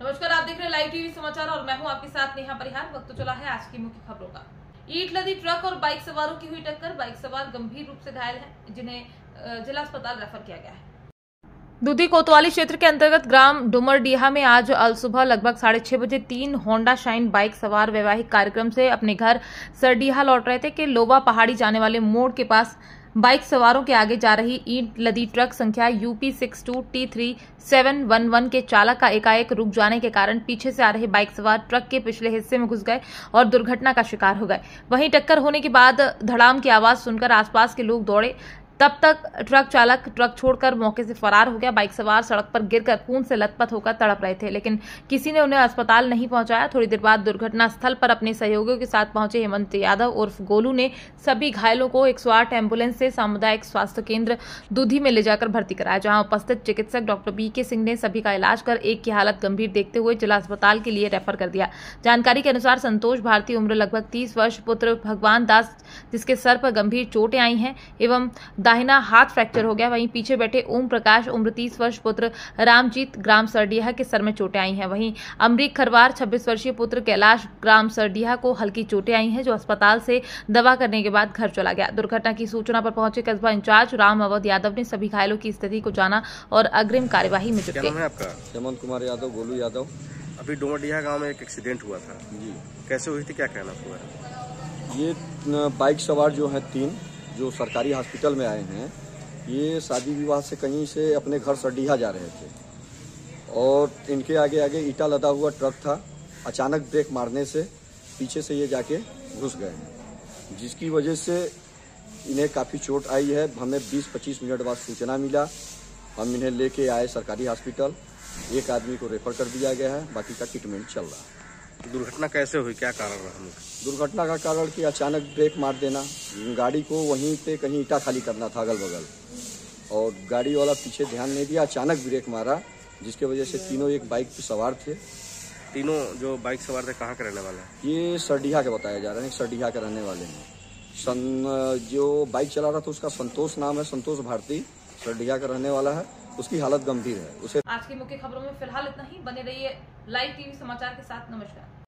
नमस्कार, आप देख रहे हैं लाइव टीवी समाचार और मैं हूँ आपके साथ नेहा परिहार। वक्त तो चला है आज की मुख्य खबरों का। ईट लदी ट्रक और बाइक सवारों की हुई टक्कर। बाइक सवार गंभीर रूप से घायल है, जिन्हें जिला अस्पताल रेफर किया गया है। दूधी कोतवाली क्षेत्र के अंतर्गत ग्राम डुमरडीहा में आज अल सुबह लगभग साढ़े छह बजे तीन होंडा शाइन बाइक सवार वैवाहिक कार्यक्रम से अपने घर सरडीहा लौट रहे थे कि लोबा पहाड़ी जाने वाले मोड़ के पास बाइक सवारों के आगे जा रही ईंट लदी ट्रक संख्या UP six two T three seven one one के चालक का एकाएक रुक जाने के कारण पीछे से आ रहे बाइक सवार ट्रक के पिछले हिस्से में घुस गए और दुर्घटना का शिकार हो गए। वहीं टक्कर होने के बाद धड़ाम की आवाज़ सुनकर आसपास के लोग दौड़े। तब तक ट्रक चालक ट्रक छोड़कर मौके से फरार हो गया। बाइक सवार सड़क पर गिरकर खून से लथपथ होकर तड़प रहे थे, लेकिन किसी ने उन्हें अस्पताल नहीं पहुँचाया। थोड़ी देर बाद दुर्घटना स्थल पर अपने सहयोगियों के साथ पहुँचे हेमंत यादव उर्फ़ गोलू ने सभी घायलों को एक एंबुलेंस से सामुदायिक स्वास्थ्य केंद्र दूधी में ले जाकर भर्ती कराया, जहाँ उपस्थित चिकित्सक डॉक्टर बी के सिंह ने सभी का इलाज कर एक की हालत गंभीर देखते हुए जिला अस्पताल के लिए रेफर कर दिया। जानकारी के अनुसार संतोष भारती उम्र लगभग तीस वर्ष, पुत्र भगवान दास जिसके सर पर गंभीर चोटें आई हैं, एवं दाहिना हाथ फ्रैक्चर हो गया। वहीं पीछे बैठे ओम प्रकाश उम्र तीस वर्ष पुत्र रामजीत ग्राम सरडिया के सर में चोटें आई हैं। वहीं अमरीक खरवार छब्बीस वर्षीय पुत्र कैलाश ग्राम सरडिया को हल्की चोटें आई हैं जो अस्पताल से दवा करने के बाद घर चला गया। दुर्घटना की सूचना पर पहुँचे कस्बा इंचार्ज राम अवध यादव ने सभी घायलों की स्थिति को जाना और अग्रिम कार्यवाही में जुट। गए आपका? हेमंत कुमार यादव गोलू यादव। अभी डोमरडीहा गाँव में एक एक्सीडेंट हुआ था। जी। कैसे हुई थी? क्या कहना पूरा ये बाइक सवार जो है तीन जो सरकारी हॉस्पिटल में आए हैं, ये शादी विवाह से कहीं से अपने घर सरडीहा जा रहे थे। और इनके आगे आगे ईटा लदा हुआ ट्रक था, अचानक ब्रेक मारने से पीछे से ये जाके घुस गए हैं। जिसकी वजह से इन्हें काफ़ी चोट आई है। हमें 20-25 मिनट बाद सूचना मिला, हम इन्हें लेके आए सरकारी हॉस्पिटल। एक आदमी को रेफर कर दिया गया है, बाकी का ट्रीटमेंट चल रहा है। दुर्घटना कैसे हुई? क्या कारण रहा हम दुर्घटना का कारण कि अचानक ब्रेक मार देना। गाड़ी को वहीं पे कहीं ईटा खाली करना था अगल बगल और गाड़ी वाला पीछे ध्यान नहीं दिया अचानक ब्रेक मारा जिसके वजह से तीनों एक बाइक पे सवार थे। तीनों जो बाइक सवार थे कहाँ के रहने वाले हैं? ये सरडीहा के बताया जा रहे हैं सरडीहा के रहने वाले हैं। सन जो बाइक चला रहा था उसका संतोष नाम है संतोष भारती। सरडीहा का रहने वाला है उसकी हालत गंभीर है। उसे आज की मुख्य खबरों में फ़िलहाल इतना ही। बने रहिए लाइव टीवी समाचार के साथ नमस्कार।